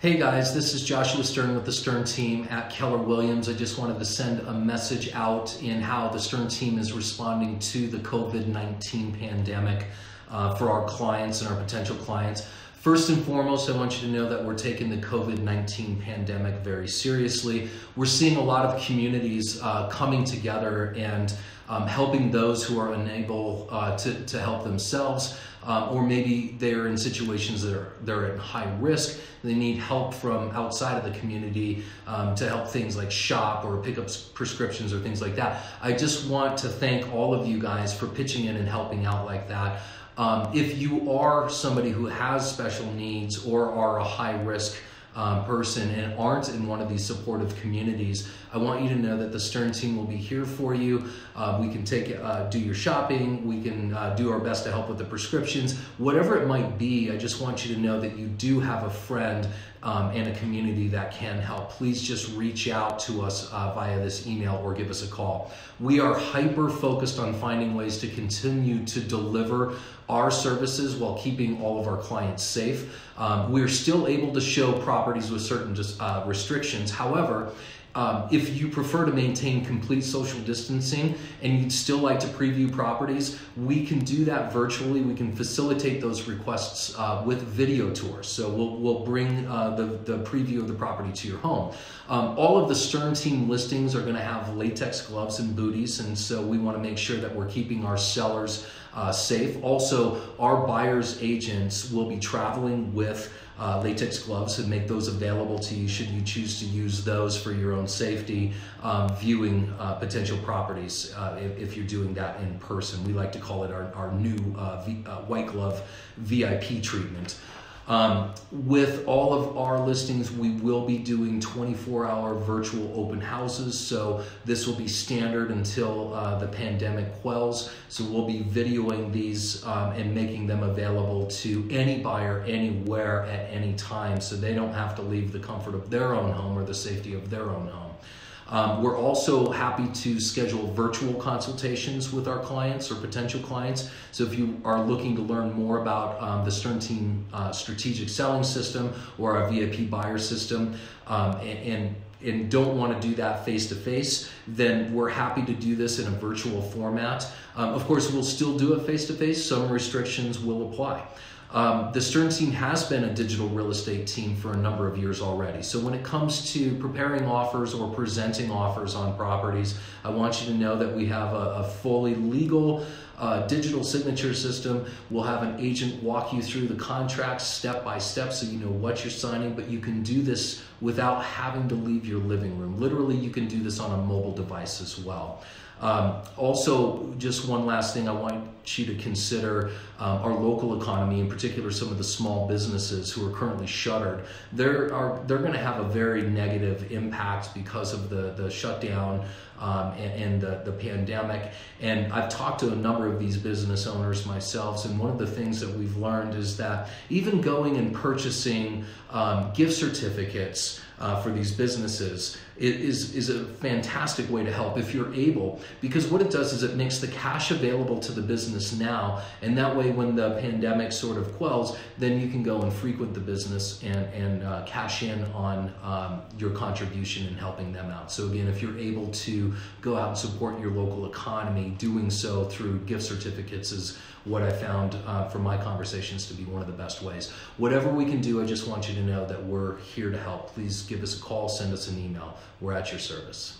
Hey guys, this is Joshua Stern with the Stern team at Keller Williams. I just wanted to send a message out in how the Stern team is responding to the COVID 19 pandemic uh, for our clients and our potential clients. First and foremost, I want you to know that we're taking the COVID 19 pandemic very seriously. We're seeing a lot of communities uh, coming together and um, helping those who are unable uh, to, to help themselves, um, or maybe they're in situations that are they're at high risk. They need help from outside of the community um, to help things like shop or pick up prescriptions or things like that. I just want to thank all of you guys for pitching in and helping out like that. Um, if you are somebody who has special needs or are a high risk um, person and aren't in one of these supportive communities, I want you to know that the Stern team will be here for you. Uh, we can take uh, do your shopping. We can uh, do our best to help with the prescriptions, whatever it might be. I just want you to know that you do have a friend um, and a community that can help. Please just reach out to us uh, via this email or give us a call. We are hyper focused on finding ways to continue to deliver our services while keeping all of our clients safe. Um, we're still able to show properties with certain uh, restrictions. However, um, if you prefer to maintain complete social distancing and you'd still like to preview properties, we can do that virtually. We can facilitate those requests uh, with video tours. So we'll, we'll bring uh, the, the preview of the property to your home. Um, all of the Stern Team listings are going to have latex gloves and booties, and so we want to make sure that we're keeping our sellers uh, safe. Also, our buyers agents will be traveling with uh, latex gloves and make those available to you should you choose to use those for your own safety, um, viewing uh, potential properties uh, if, if, you're doing that in person. We like to call it our, our new uh, v, uh, white glove VIP treatment. Um, with all of our listings, we will be doing 24 hour virtual open houses. So this will be standard until uh, the pandemic quells. So we'll be videoing these um, and making them available to any buyer anywhere at any time. So they don't have to leave the comfort of their own home or the safety of their own home. Um, we're also happy to schedule virtual consultations with our clients or potential clients. So if you are looking to learn more about um, the Stern Team uh, strategic selling system or our VIP buyer system, um, and, and and don't want to do that face to face, then we're happy to do this in a virtual format. Um, of course, we'll still do it face to face. Some restrictions will apply. Um, the Stern team has been a digital real estate team for a number of years already. So when it comes to preparing offers or presenting offers on properties, I want you to know that we have a, a fully legal uh, digital signature system. We'll have an agent walk you through the contracts step by step so you know what you're signing, but you can do this without having to leave your living room. Literally, you can do this on a mobile device as well. Um, also, just one last thing I want you to consider um, our local economy, in particular some of the small businesses who are currently shuttered. They're, are, they're going to have a very negative impact because of the, the shutdown um, and, and the, the pandemic. And I've talked to a number of these business owners myself, and one of the things that we've learned is that even going and purchasing um, gift certificates uh, for these businesses is, is a fantastic way to help if you're able, because what it does is it makes the cash available to the business now, and that way when the pandemic sort of quells, then you can go and frequent the business and, and uh, cash in on um, your contribution and helping them out. So again, if you're able to go out and support your local economy, doing so through gift certificates is what I found uh, from my conversations to be one of the best ways. Whatever we can do, I just want you to know that we're here to help. Please give us a call, send us an email. We're at your service.